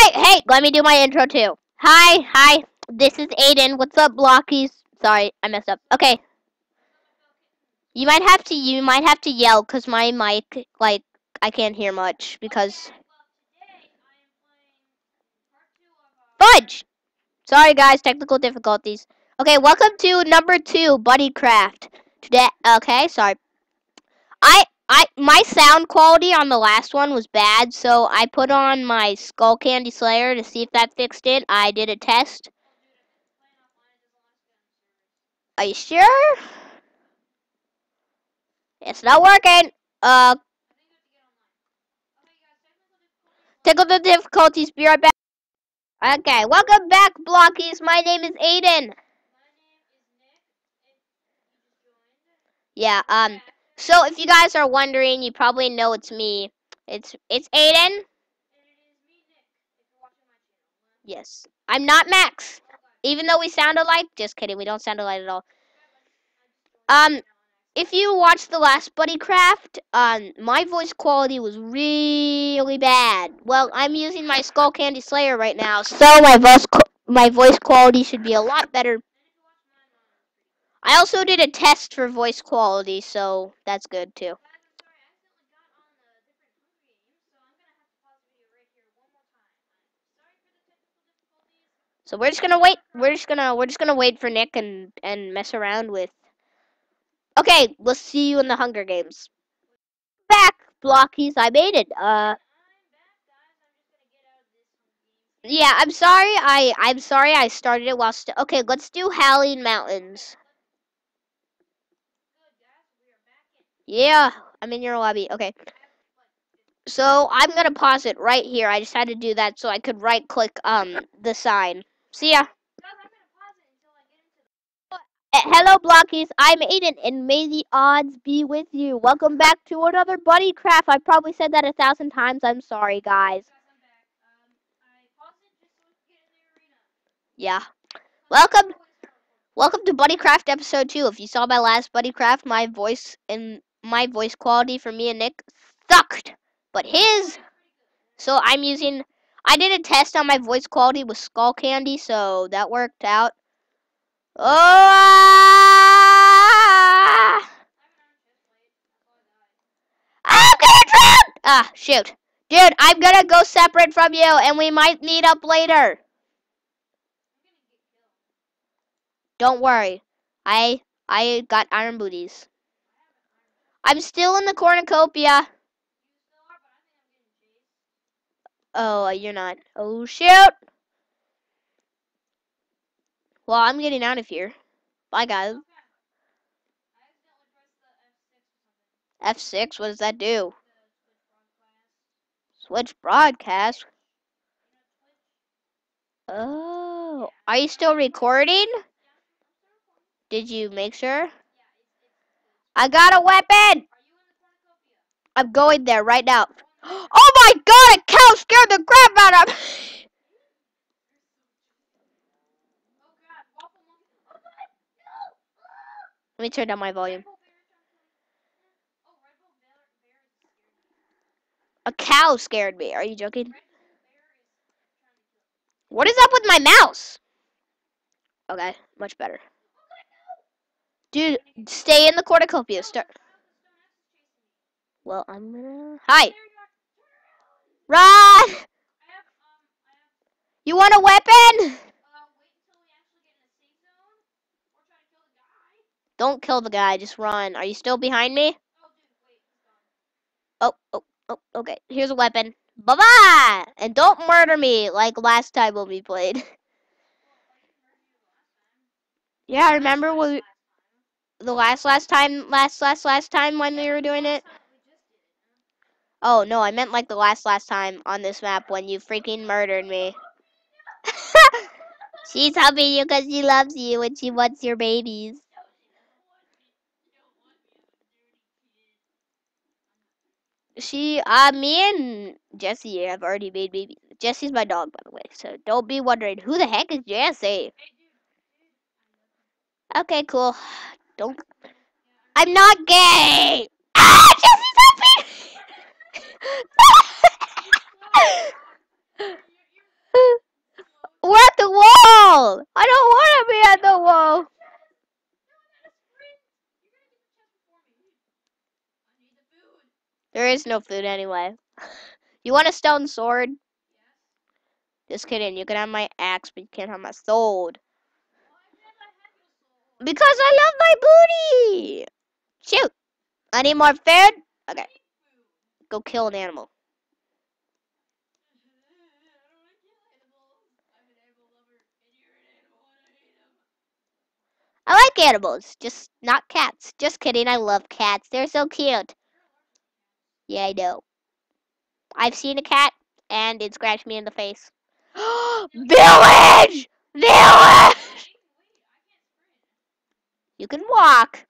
Hi! Hey, let me do my intro too. Hi, hi. This is Aidan. What's up, Blockies? Sorry, I messed up. Okay. You might have to you might have to yell cuz my mic like I can't hear much because Fudge. Sorry guys, technical difficulties. Okay, welcome to number 2 BuddyCraft. Today okay, sorry. I I my sound quality on the last one was bad, so I put on my Skullcandy Slayer to see if that fixed it. I did a test. Are you sure? It's not working. Uh Technical difficulties, be right back. Okay, welcome back, Blockies. My name is Aidan. Yeah, um so if you guys are wondering, you probably know it's me. It's it's Aidan. Yes. I'm not Max. Even though we sound alike, just kidding, we don't sound alike at all. Um if you watched the last BuddyCraft, um my voice quality was really bad. Well, I'm using my Skullcandy Slayer right now, so my voice my voice quality should be a lot better I also did a test for voice quality, so that's good too. So we're just gonna wait. We're just gonna we're just gonna wait for Nick and and mess around with. Okay, we'll see you in the Hunger Games. Back, blockies. I made it. Uh. Yeah, I'm sorry. I I'm sorry. I started it while still. Okay, let's do Howling Mountains. Yeah, I'm in your lobby. Okay. So I'm gonna pause it right here. I just had to do that so I could right click um the sign. See ya. Hello, Blockies. I'm Aidan, and may the odds be with you. Welcome back to another BuddyCraft. I probably said that a thousand times. I'm sorry, guys. Yeah. Welcome. Welcome to BuddyCraft episode 2. If you saw my last BuddyCraft, my voice and my voice quality for me and Nick sucked. But his, so I'm using, I did a test on my voice quality with Skullcandy, so that worked out. Oh! I'm gonna drown! Ah, shoot. Dude, I'm gonna go separate from you, and we might meet up later. Don't worry. I I got iron booties. I'm still in the cornucopia. Oh, uh, you're not. Oh, shoot! Well, I'm getting out of here. Bye, guys. F6? What does that do? Switch broadcast? Oh. Are you still recording? Did you make sure? I got a weapon! I'm going there right now. Oh my god, a cow scared the crap out of me! Let me turn down my volume. A cow scared me. Are you joking? What is up with my mouse? Okay, much better. Dude, stay in the cornucopia. Start. Well, I'm gonna. Hi. Run! You want a weapon? Don't kill the guy. Just run. Are you still behind me? Oh, oh, oh. Okay. Here's a weapon. Bye bye. And don't murder me like last time when we played. yeah, I remember when. We the last last time last last last time when we were doing it? Oh no, I meant like the last last time on this map when you freaking murdered me. She's helping you because she loves you and she wants your babies. She, uh, me and Jesse have already made babies. Jesse's my dog, by the way, so don't be wondering who the heck is Jesse. Okay, cool. Don't. I'm not gay. Ah, Jesse, We're at the wall. I don't want to be at the wall. There is no food anyway. You want a stone sword? Just kidding. You can have my axe, but you can't have my sword. Because I love my booty. Shoot. I need more food. Okay. Go kill an animal. I like animals, just not cats. Just kidding, I love cats. They're so cute. Yeah, I know. I've seen a cat, and it scratched me in the face. Village! Village! You can walk,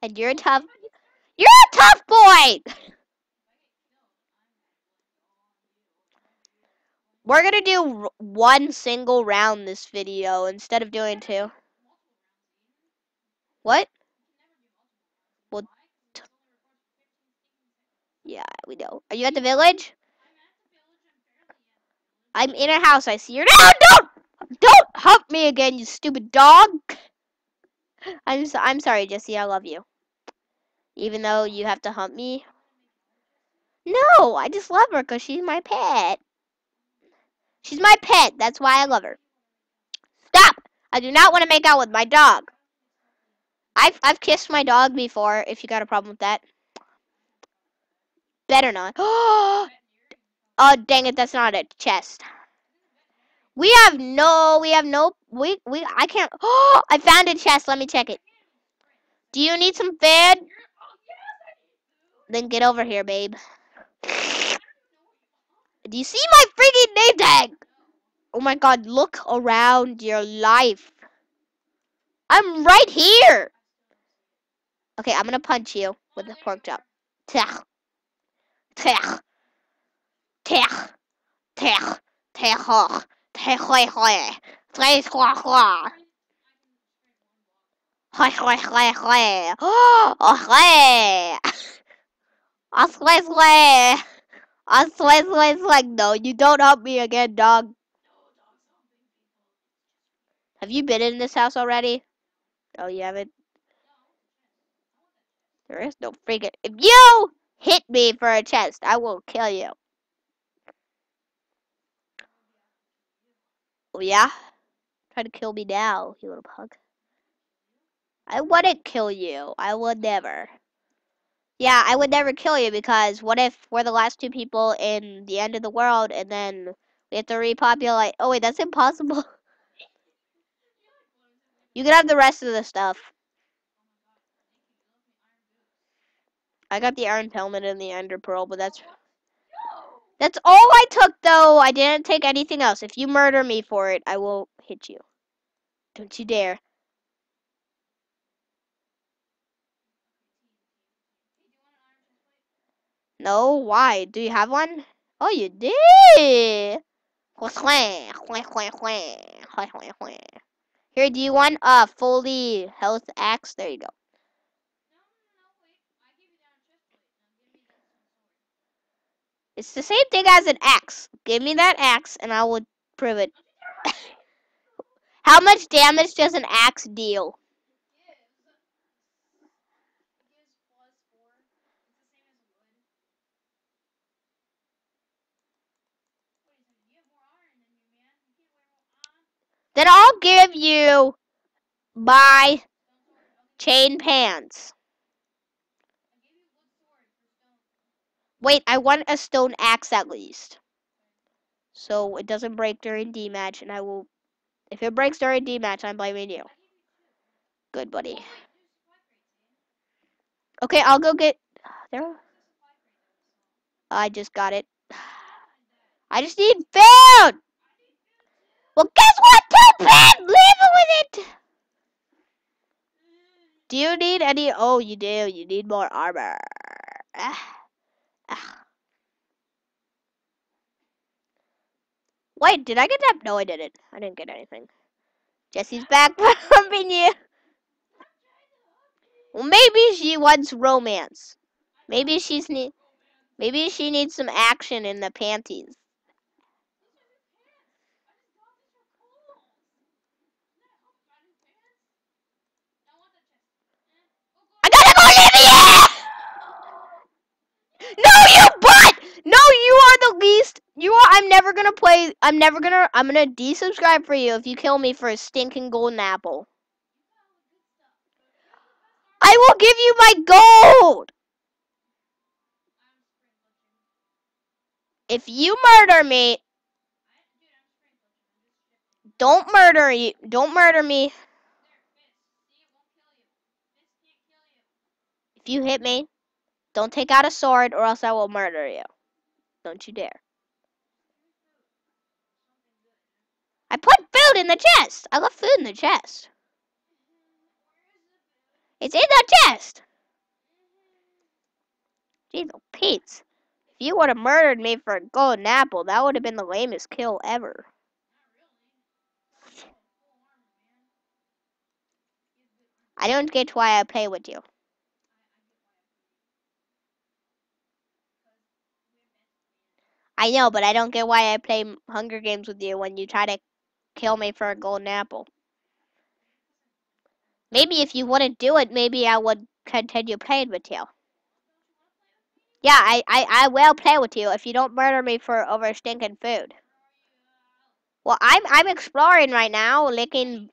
and you're a tough... You're a tough boy! We're gonna do one single round this video instead of doing two. What? Well, yeah, we know. Are you at the village? I'm in a house. I see you. No, don't! Don't hump me again, you stupid dog! I'm so, I'm sorry, Jesse. I love you. Even though you have to hunt me. No, I just love her because she's my pet. She's my pet. That's why I love her. Stop! I do not want to make out with my dog. I've I've kissed my dog before. If you got a problem with that, better not. oh dang it! That's not a chest. We have no. We have no. We we. I can't. Oh! I found a chest. Let me check it. Do you need some food? Then get over here, babe. Do you see my freaking name tag? Oh my god, look around your life. I'm right here. Okay, I'm gonna punch you with the pork chop. Tech. Tech. Tech. Tech. Tech. Tech. Hoi hoi. Three hoi hoi. Hoi hoi hoi hoi. Oh hoi. I swear swear. I swear swear swear. No, you don't help me again, dog. Have you been in this house already? Oh, you haven't? There is no freaking. If you hit me for a chest, I will kill you. Oh, yeah? Try to kill me now, you little pug. I wouldn't kill you. I would never. Yeah, I would never kill you because what if we're the last two people in the end of the world and then we have to repopulate? Oh, wait, that's impossible. you can have the rest of the stuff. I got the Iron Helmet and the Ender Pearl, but that's... That's all I took, though. I didn't take anything else. If you murder me for it, I will hit you. Don't you dare. No, why? Do you have one? Oh, you did! Here, do you want a fully health axe? There you go. It's the same thing as an axe. Give me that axe and I will prove it. How much damage does an axe deal? Then I'll give you my chain pants. Wait, I want a stone axe at least. So it doesn't break during D-match, and I will... If it breaks during D-match, I'm blaming you. Good, buddy. Okay, I'll go get... There. I just got it. I just need food! Well, guess what, Topaz? Leave it with it! Do you need any... Oh, you do. You need more armor. Ah. Ah. Wait, did I get that? No, I didn't. I didn't get anything. Jesse's back pumping you. Well, maybe she wants romance. Maybe she's need. Maybe she needs some action in the panties. I gotta go, Olivia! No, you you are the least. You are. I'm never gonna play. I'm never gonna. I'm gonna desubscribe for you if you kill me for a stinking golden apple. I will give you my gold. If you murder me, don't murder you. Don't murder me. If you hit me, don't take out a sword or else I will murder you. Don't you dare. I put food in the chest. I left food in the chest. It's in the chest. Jeez, oh, Pete. If you would have murdered me for a golden apple, that would have been the lamest kill ever. I don't get why I play with you. I know, but I don't get why I play Hunger Games with you when you try to kill me for a golden apple. Maybe if you wouldn't do it, maybe I would continue playing with you. Yeah, I, I, I will play with you if you don't murder me for over stinking food. Well, I'm I'm exploring right now, licking.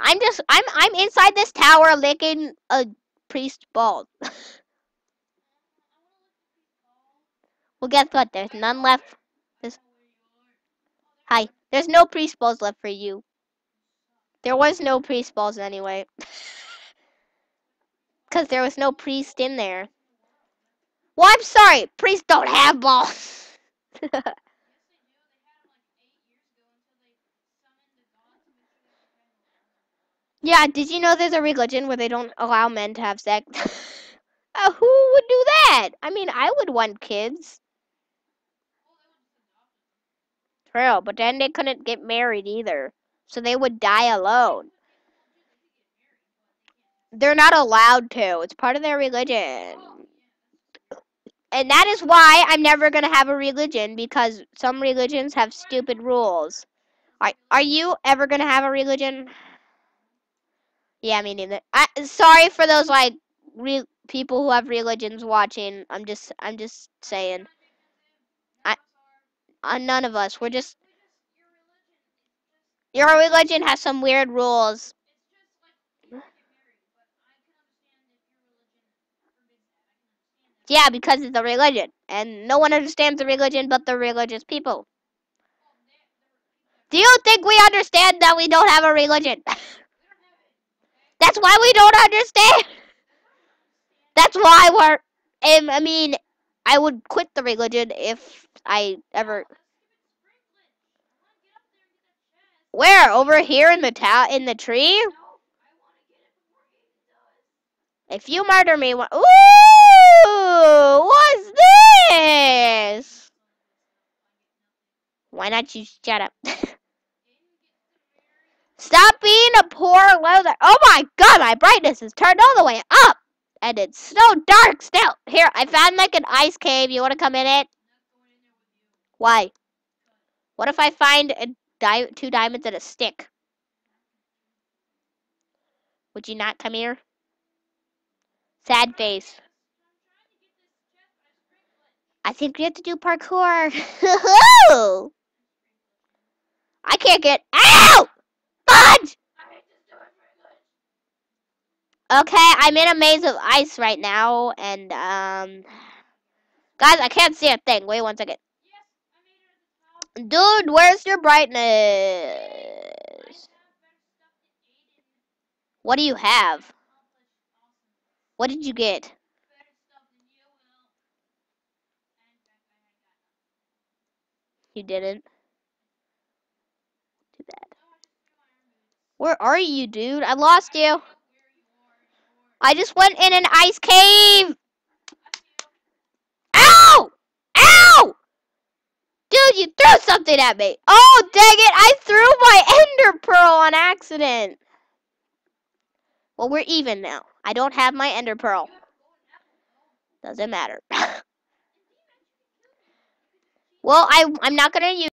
I'm just I'm I'm inside this tower licking a priest ball. well, guess what? There's none left. There's... Hi. There's no priest balls left for you. There was no priest balls anyway. Because there was no priest in there. Well, I'm sorry. Priests don't have balls. yeah, did you know there's a religion where they don't allow men to have sex? uh, who would do that? I mean, I would want kids. But then they couldn't get married either. So they would die alone. They're not allowed to. It's part of their religion. And that is why I'm never going to have a religion because some religions have stupid rules. Are, are you ever going to have a religion? Yeah, me neither. I, sorry for those like people who have religions watching. I'm just I'm just saying. Uh, none of us. We're just your religion has some weird rules. Yeah, because it's a religion. And no one understands the religion but the religious people. Do you think we understand that we don't have a religion? That's why we don't understand. That's why we're. I mean, I would quit the religion if I ever. Where? Over here in the town, in the tree? If you murder me, what? ooh, what's this? Why not you shut up? Stop being a poor loser. Oh my god, my brightness is turned all the way up. And it's so dark still. Here, I found like an ice cave. You want to come in it? Why? What if I find di two diamonds and a stick? Would you not come here? Sad face. I think we have to do parkour. I can't get out! Fudge! Okay, I'm in a maze of ice right now, and, um... Guys, I can't see a thing. Wait one second. Dude, where's your brightness? What do you have? What did you get? You didn't. Too bad. Where are you, dude? I lost you. I just went in an ice cave. Ow! Ow! Dude, you threw something at me. Oh, dang it. I threw my ender pearl on accident. Well, we're even now. I don't have my ender pearl. Doesn't matter. well, I, I'm not going to use